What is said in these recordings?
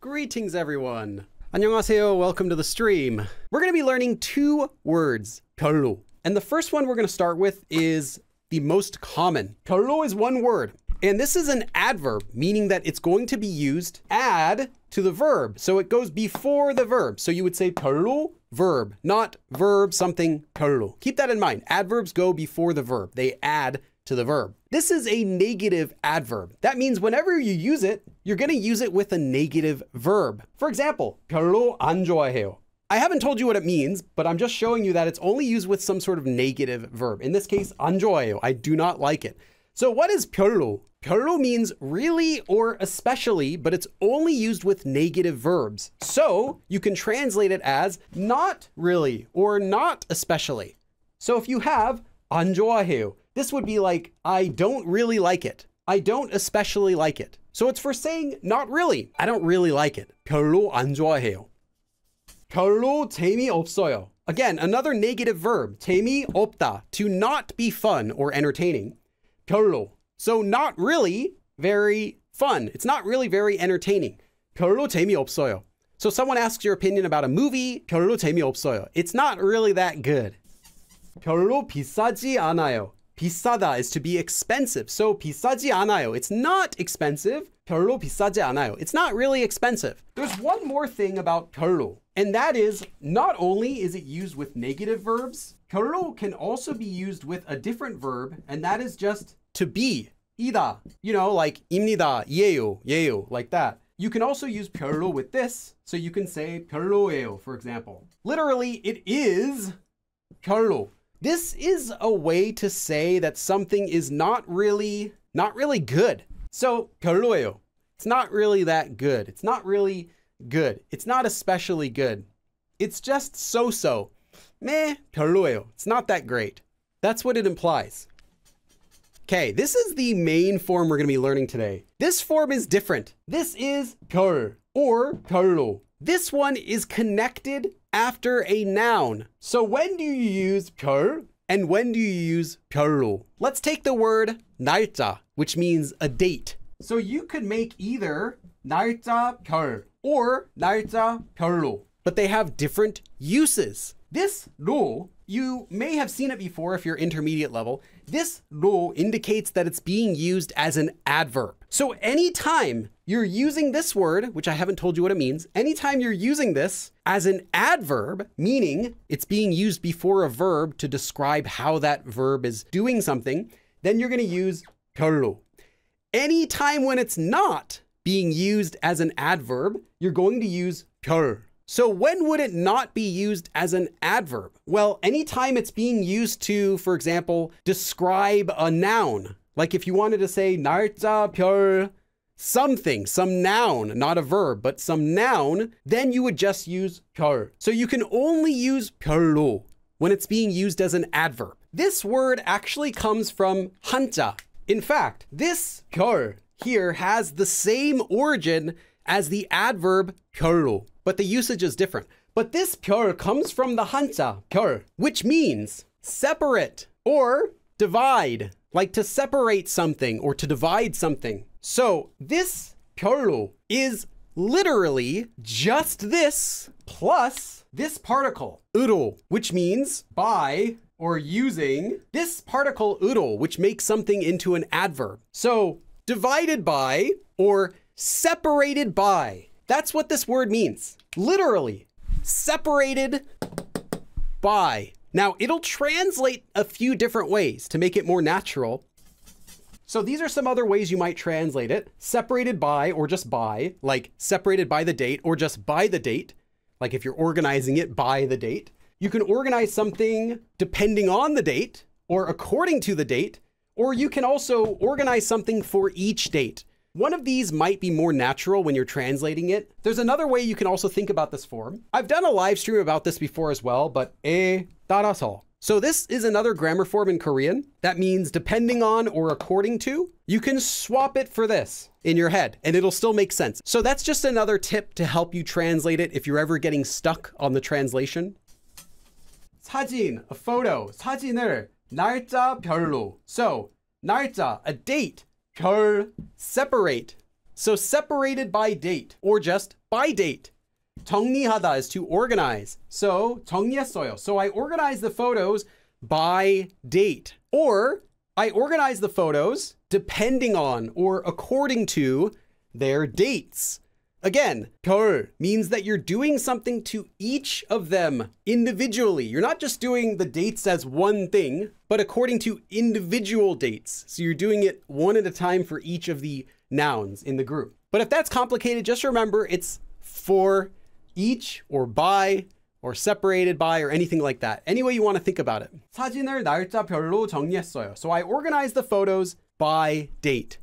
Greetings, everyone. 안녕하세요. Welcome to the stream. We're going to be learning two words, 별로. And the first one we're going to start with is the most common. 별로 is one word. And this is an adverb, meaning that it's going to be used add to the verb. So it goes before the verb. So you would say 별로 verb, not verb something 별로. Keep that in mind. Adverbs go before the verb. They add to the verb. This is a negative adverb. That means whenever you use it, you're going to use it with a negative verb. For example, 별로 안 좋아해요. I haven't told you what it means, but I'm just showing you that it's only used with some sort of negative verb. In this case, 안 좋아해요. I do not like it. So what is 별로? 별로 means really or especially, but it's only used with negative verbs. So you can translate it as not really or not especially. So if you have 안 좋아해요, this would be like, I don't really like it. I don't especially like it. So it's for saying not really. I don't really like it. 별로 안 좋아해요. 별로 재미없어요. Again, another negative verb, 재미없다, to not be fun or entertaining. 별로. So not really very fun. It's not really very entertaining. 별로 재미없어요. So someone asks your opinion about a movie, 별로 재미없어요. It's not really that good. 별로 비싸지 않아요. 비싸다 is to be expensive. So 비싸지 않아요. It's not expensive. 별로 비싸지 않아요. It's not really expensive. There's one more thing about 별로, and that is not only is it used with negative verbs, 별로 can also be used with a different verb, and that is just to be. 이다. You know, like 입니다, 예요, 예요, like that. You can also use 별로 with this, so you can say 별로예요, for example. Literally, it is 별로. This is a way to say that something is not really, not really good. So, Karuyo, it's not really that good. It's not really good. It's not especially good. It's just so-so. Meh, Karuyo, it's not that great. That's what it implies. Okay, this is the main form we're gonna be learning today. This form is different. This is kar or karlo. This one is connected after a noun. So when do you use 별 and when do you use 별로? Let's take the word 날짜, which means a date. So you could make either 날짜 별 or 날짜 별로, but they have different uses. This 로, you may have seen it before if you're intermediate level. This 로 indicates that it's being used as an adverb. So anytime you're using this word, which I haven't told you what it means, anytime you're using this as an adverb, meaning it's being used before a verb to describe how that verb is doing something, then you're going to use 별로. Anytime when it's not being used as an adverb, you're going to use 별. So when would it not be used as an adverb? Well, anytime it's being used to, for example, describe a noun. Like if you wanted to say narza pure something, some noun, not a verb, but some noun, then you would just use pure. So you can only use pure when it's being used as an adverb. This word actually comes from Hanja. In fact, this pure here has the same origin as the adverb pure but the usage is different. But this pure comes from the Hanja pure, which means separate or divide, like to separate something or to divide something. So this pure is literally just this plus this particle, uru, which means by or using this particle uru, which makes something into an adverb. So divided by or separated by that's what this word means. Literally, separated by. Now, it'll translate a few different ways to make it more natural. So these are some other ways you might translate it. Separated by or just by, like separated by the date or just by the date, like if you're organizing it by the date. You can organize something depending on the date or according to the date, or you can also organize something for each date. One of these might be more natural when you're translating it. There's another way you can also think about this form. I've done a live stream about this before as well, but 에 따라서. So this is another grammar form in Korean. That means depending on or according to. You can swap it for this in your head and it'll still make sense. So that's just another tip to help you translate it if you're ever getting stuck on the translation. 사진, a photo. 사진을 날짜 별로. So 날짜, a date. 별, separate. So separated by date or just by date. 정리하다 is to organize. So 정리했어요. So I organize the photos by date. Or I organize the photos depending on or according to their dates. Again, 별 means that you're doing something to each of them individually. You're not just doing the dates as one thing, but according to individual dates. So you're doing it one at a time for each of the nouns in the group. But if that's complicated, just remember it's for each or by or separated by or anything like that. Any way you want to think about it. 사진을 날짜별로 정리했어요. So I organized the photos by date.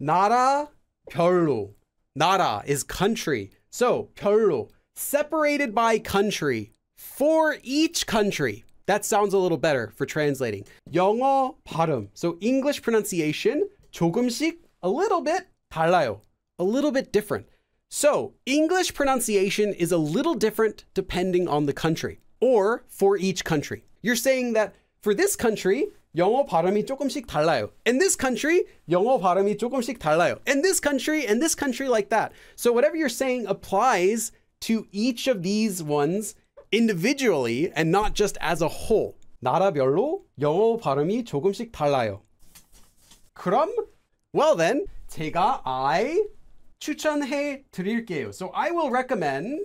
나라 별로. 나라 is country. So 별로 separated by country for each country. That sounds a little better for translating. 영어 발음. So English pronunciation 조금씩 a little bit 달라요. A little bit different. So English pronunciation is a little different depending on the country or for each country. You're saying that for this country, 영어 발음이 조금씩 달라요. In this country, 영어 발음이 조금씩 달라요. In this country, and this country like that. So whatever you're saying applies to each of these ones individually and not just as a whole. 나라별로 영어 발음이 조금씩 달라요. 그럼 well then, 제가 I 추천해 드릴게요. So I will recommend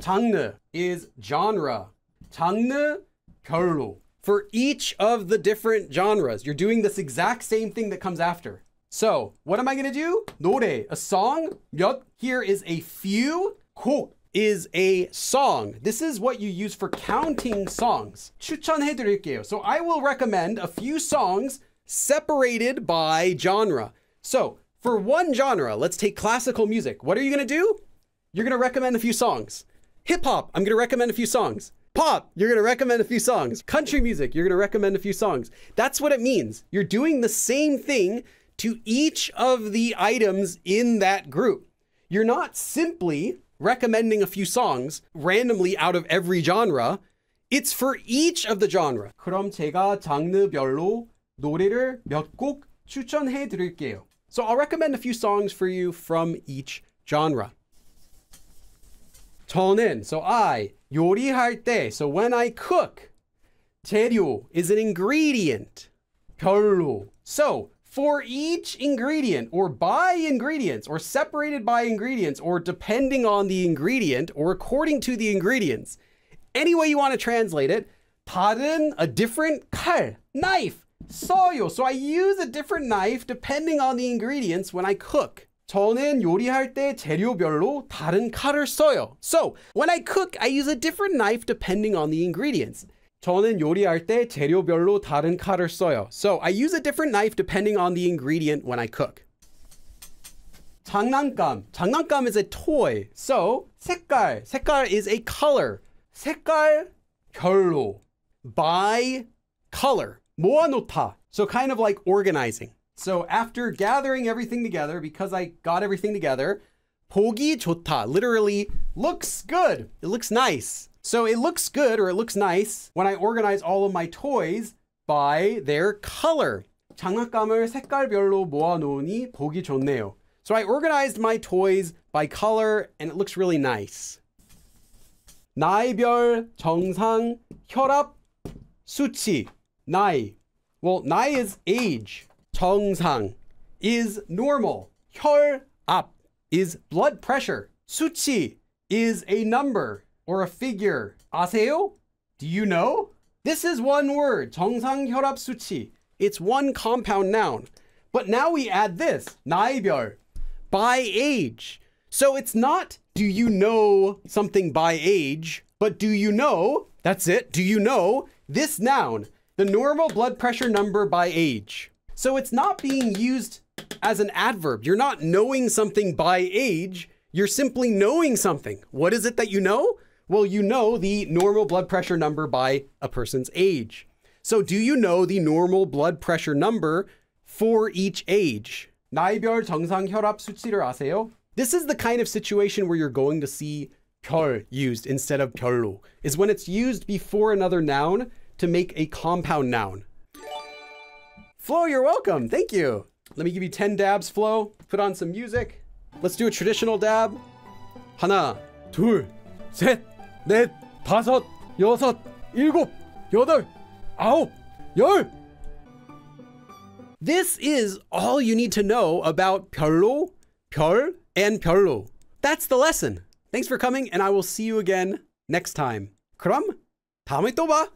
장르 is genre. 장르 별로. For each of the different genres, you're doing this exact same thing that comes after. So, what am I going to do? 노래, a song. 몇 here is a few. 곡 is a song. This is what you use for counting songs. 추천해 드릴게요. So I will recommend a few songs separated by genre. So for one genre, let's take classical music. What are you going to do? You're going to recommend a few songs. Hip hop, I'm going to recommend a few songs. Pop, you're going to recommend a few songs. Country music, you're going to recommend a few songs. That's what it means. You're doing the same thing to each of the items in that group. You're not simply recommending a few songs randomly out of every genre. It's for each of the genre. 그럼 제가 장르별로 노래를 몇 곡 추천해 드릴게요. So I'll recommend a few songs for you from each genre. 저는, so I, 요리할 때, so when I cook, 재료 is an ingredient. 별로. So for each ingredient or by ingredients or separated by ingredients or depending on the ingredient or according to the ingredients, any way you want to translate it, 다른, a different 칼, knife, 써요. So I use a different knife depending on the ingredients when I cook. 저는 요리할 때 재료별로 다른 칼을 써요. So, when I cook, I use a different knife depending on the ingredients. 저는 요리할 때 재료별로 다른 칼을 써요. So, I use a different knife depending on the ingredient when I cook. 장난감. 장난감 is a toy. So, 색깔. 색깔 is a color. 색깔 별로. By color. 모아놓다. So, kind of like organizing. So after gathering everything together, because I got everything together, 보기 좋다 literally looks good. It looks nice. So it looks good or it looks nice when I organize all of my toys by their color. 장난감을 색깔별로 모아놓으니 보기 좋네요. So I organized my toys by color and it looks really nice. 나이별, 정상, 혈압, 수치, 나이. Well, 나이 is age. 정상 is normal. 혈압 is blood pressure. 수치 is a number or a figure. 아세요? Do you know? This is one word. 정상 혈압 수치. It's one compound noun. But now we add this. 나이별. By age. So it's not do you know something by age, but do you know, that's it, do you know this noun, the normal blood pressure number by age. So it's not being used as an adverb. You're not knowing something by age. You're simply knowing something. What is it that you know? Well, you know the normal blood pressure number by a person's age. So do you know the normal blood pressure number for each age? 나이별 정상 혈압 수치를 아세요? This is the kind of situation where you're going to see 별 used instead of 별로, is when it's used before another noun to make a compound noun. Flo, you're welcome. Thank you. Let me give you 10 dabs, Flo. Put on some music. Let's do a traditional dab. 하나, 둘, 셋, 넷, 다섯, 여섯, 일곱, 여덟, 아홉, 열. This is all you need to know about 별로, 별, and 별로. That's the lesson. Thanks for coming, and I will see you again next time. 그럼 다음에 또 봐.